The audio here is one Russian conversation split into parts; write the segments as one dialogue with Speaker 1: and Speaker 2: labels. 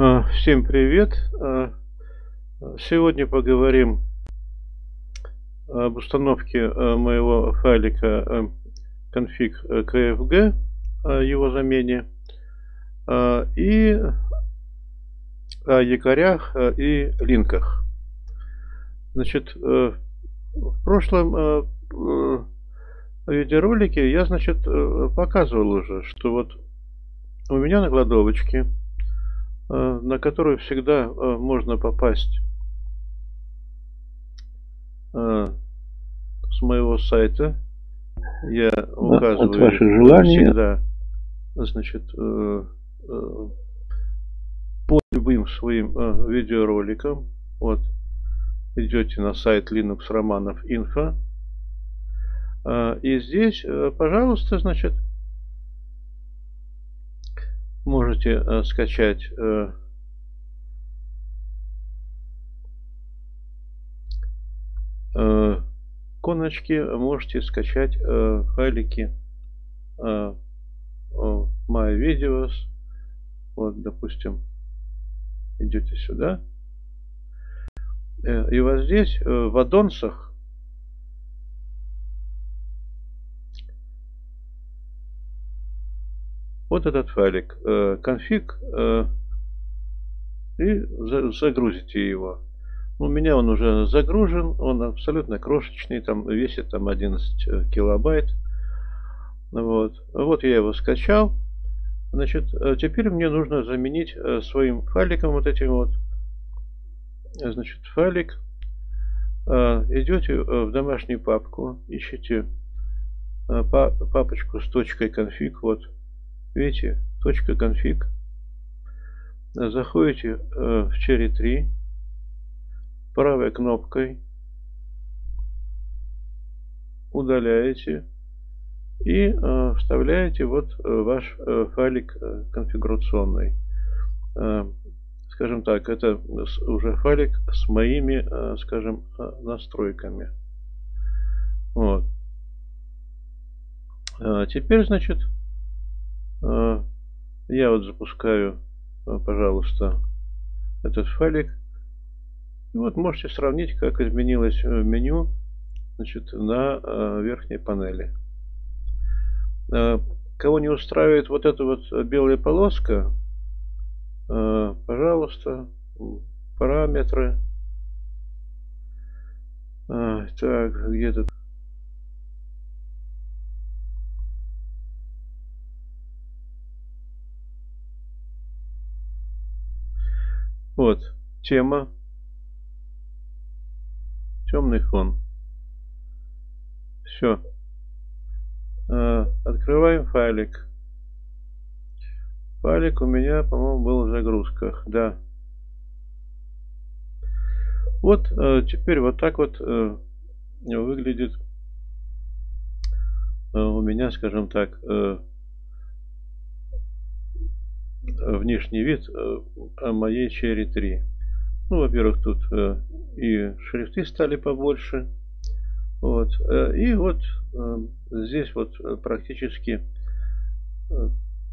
Speaker 1: А, всем привет! А, сегодня поговорим об установке а, моего файлика config kfg, его замене, и о якорях и линках. Значит, э, в прошлом э, э, видеоролике я, значит, показывал уже, что вот у меня на кладовочке Э, на которую всегда э, можно попасть э, с моего сайта. Я указываю
Speaker 2: От ваших желаний.
Speaker 1: всегда, значит, по любым своим видеороликам. Вот, идете на сайт Linux Романов Info. И здесь, пожалуйста, значит, можете э, скачать э, э, коночки, можете скачать э, файлики э, My Videos. Вот, допустим, идете сюда. Э, и вот здесь э, в аддонсах вот этот файлик конфиг э, э, и загрузите его. У меня он уже загружен, он абсолютно крошечный, там весит там 11 э, килобайт. Вот, вот я его скачал. Значит, теперь мне нужно заменить своим файликом вот этим вот. Значит, файлик. Идете в домашнюю папку, ищите папочку с точкой конфиг, вот Видите, точка конфиг. Заходите э, в Cherry 3 правой кнопкой удаляете и э, вставляете вот э, ваш файлик конфигурационный. Скажем так, это уже файлик с моими, скажем, настройками. Вот. Теперь, значит, я вот запускаю, а, пожалуйста, этот файлик. И вот можете сравнить, как изменилось э, меню значит, на а, верхней панели. Кого не устраивает вот эта вот белая полоска, пожалуйста, параметры. Так, где тут Вот, тема. Темный фон. Все. А, открываем файлик. Файлик у меня, по-моему, был в загрузках. Да. Вот а, теперь вот так вот а, выглядит у меня, скажем так, внешний вид э, моей Cherry 3. Ну, во-первых, тут э, и шрифты стали побольше. Вот. Э, и вот здесь вот практически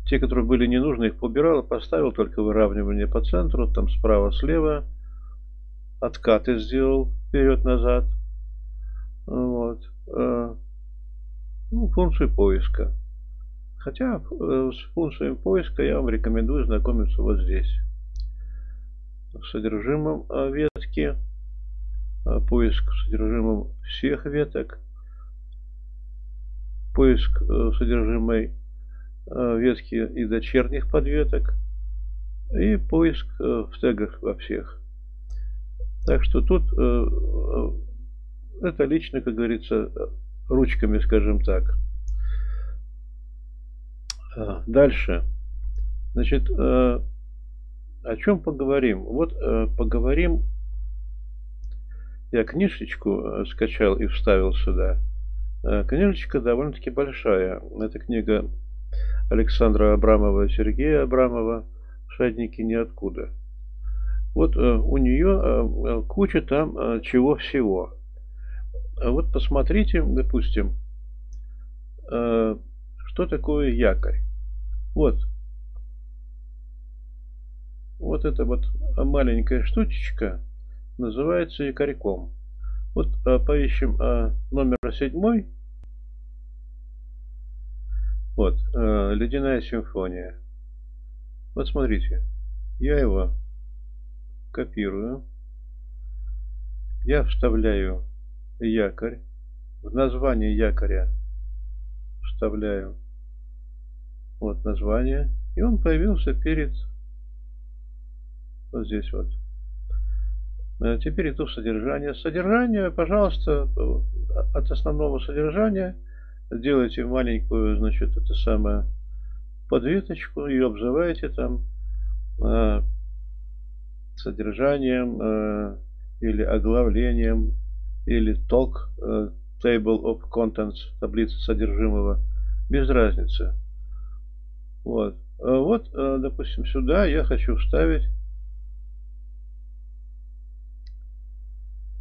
Speaker 1: те, которые были не нужны, их побирал, поставил только выравнивание по центру, там справа-слева. Откаты сделал вперед-назад. Вот. Ну, функцию поиска. Хотя э, с функциями поиска я вам рекомендую знакомиться вот здесь. В содержимом э, ветки. Э, поиск содержимым всех веток. Поиск содержимой ветки и дочерних подветок. И поиск в тегах во всех. Так что тут это лично, как говорится, ручками, скажем так. А, дальше. Значит, э, о чем поговорим? Вот э, поговорим. Я книжечку э, скачал и вставил сюда. Книжечка довольно-таки большая. Это книга Александра Абрамова и Сергея Абрамова «Шадники ниоткуда». Вот у нее куча там чего всего. Вот посмотрите, допустим, что такое якорь. Вот. вот эта вот маленькая штучечка называется якорьком. Вот а, поищем а, номер седьмой. Вот, а, ледяная симфония. Вот смотрите, я его копирую. Я вставляю якорь. В название якоря вставляю вот название. И он появился перед вот здесь вот. Э, теперь иду в содержание. Содержание, пожалуйста, от основного содержания сделайте маленькую, значит, это самое подветочку и обзываете там э, содержанием э, или оглавлением или ток э, table of contents таблица содержимого без разницы вот. Э, вот э, допустим сюда я хочу вставить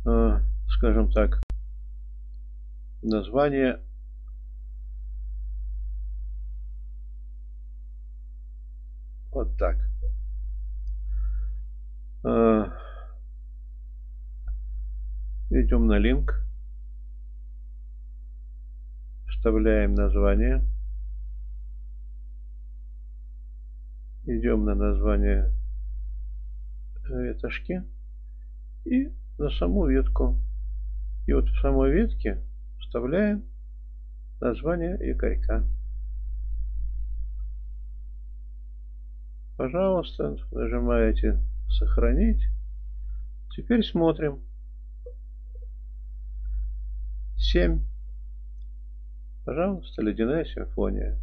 Speaker 1: э, скажем так название вот так. Идем на линк вставляем название идем на название ветошки и на саму ветку. И вот в самой ветке вставляем название якорька. Пожалуйста нажимаете сохранить теперь смотрим. 7. Пожалуйста, ледяная симфония.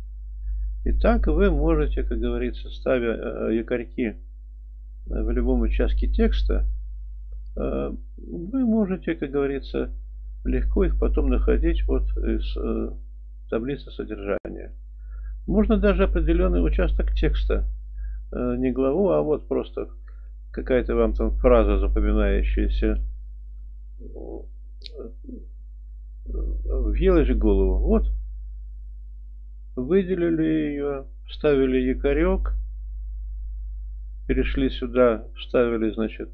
Speaker 1: Итак, вы можете, как говорится, ставя э, якорьки в любом участке текста, э, вы можете, как говорится, легко их потом находить вот из э, таблицы содержания. Можно даже определенный участок текста, не главу, а вот просто какая-то вам там фраза запоминающаяся въелась в голову. Вот, выделили ее, вставили якорек, перешли сюда, вставили, значит,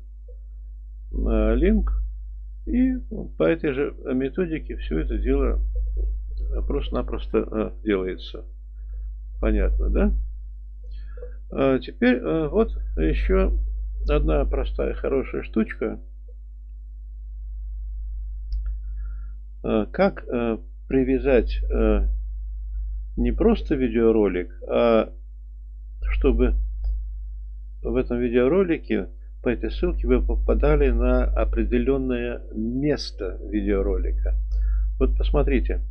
Speaker 1: линк, и по этой же методике все это дело просто-напросто а, делается. Понятно, да? А теперь а, вот еще одна простая хорошая штучка – Э, как э, привязать э, не просто видеоролик, а чтобы в этом видеоролике по этой ссылке вы попадали на определенное место видеоролика. Вот посмотрите.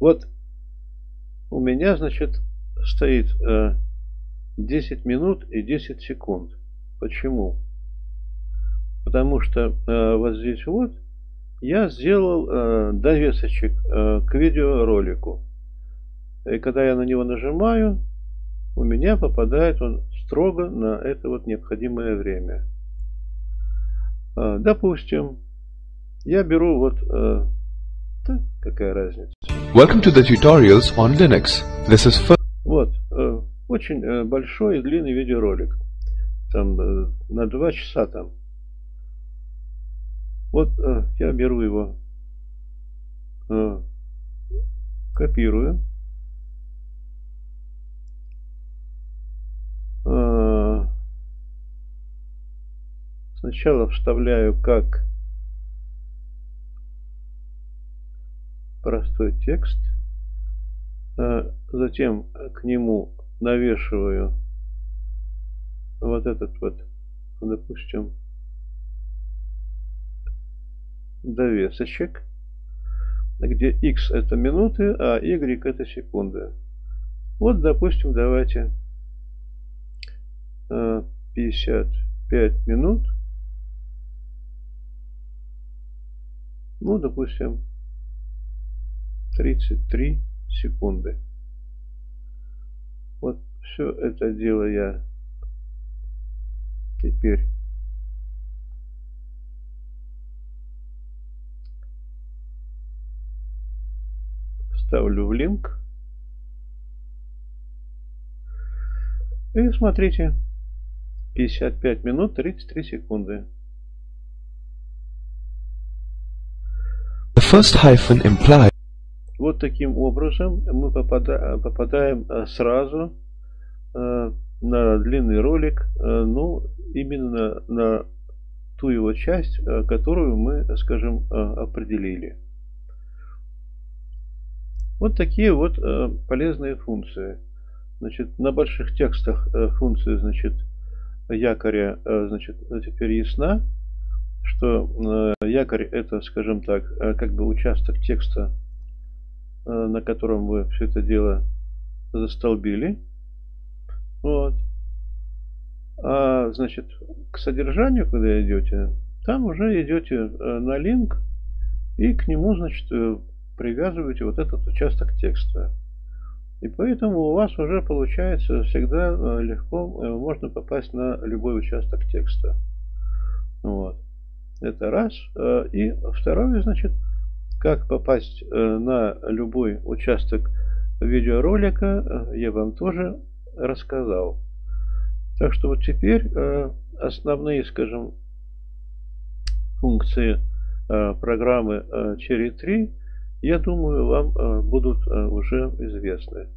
Speaker 1: Вот у меня, значит, стоит 10 минут и 10 секунд. Почему? потому что э, вот здесь вот я сделал э, довесочек э, к видеоролику. И когда я на него нажимаю, у меня попадает он строго на это вот необходимое время. Э, допустим, я беру вот... Э, да, какая разница.
Speaker 2: Welcome to the tutorials on Linux. This is for...
Speaker 1: Вот, э, очень э, большой и длинный видеоролик. Там э, на два часа там. Вот э, я беру его, э, копирую. Э, сначала вставляю как простой текст. Затем к нему навешиваю вот этот вот, допустим, довесочек, где x это минуты, а y это секунды. Вот, допустим, давайте 55 э, минут. Ну, допустим, 33 секунды. Вот все это дело я теперь ставлю в линк. И смотрите, 55 минут 33 секунды.
Speaker 2: The first hyphen implies
Speaker 1: Вот таким образом мы попада- попадаем э, сразу э, на длинный ролик, э, ну, именно на ту его часть, э, которую мы, скажем, э, определили. Вот такие вот э, полезные функции. Значит, на больших текстах э, функция, значит, якоря, э, значит, теперь ясна, что э, якорь это, скажем так, э, как бы участок текста, э, на котором вы все это дело застолбили. Вот. А, значит, к содержанию, когда идете, там уже идете э, на линк и к нему, значит, э, привязываете вот этот участок текста. И поэтому у вас уже получается всегда э, легко э, можно попасть на любой участок текста. Вот. Это раз. Э, И второе, значит, как попасть на любой участок видеоролика, я вам тоже рассказал. Так что вот теперь основные, скажем, функции программы Cherry 3, я думаю, вам э, будут э, уже известны.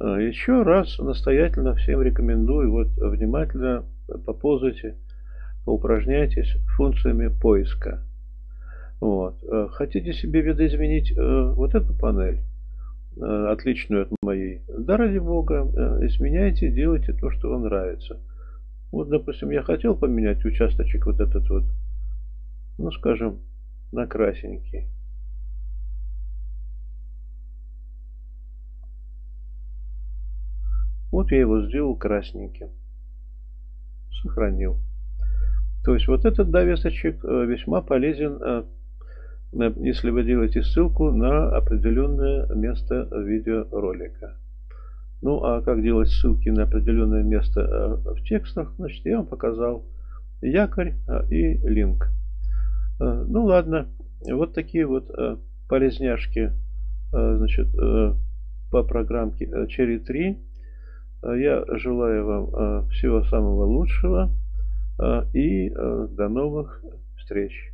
Speaker 1: Э, Еще раз настоятельно всем рекомендую вот внимательно попользуйте, поупражняйтесь функциями поиска. Вот. Хотите себе видоизменить вот эту панель, отличную от моей, да ради бога, изменяйте, делайте то, что вам нравится. Вот, допустим, я хотел поменять участочек вот этот вот, ну, скажем, на красненький. Вот я его сделал красненьким. Сохранил. То есть вот этот довесочек э, весьма полезен, э, если вы делаете ссылку на определенное место видеоролика. Ну а как делать ссылки на определенное место э, в текстах, значит я вам показал якорь и линк. Ну ладно, вот такие вот полезняшки значит, по программке Cherry 3. Э, Я желаю вам э, всего самого лучшего э, и до новых встреч.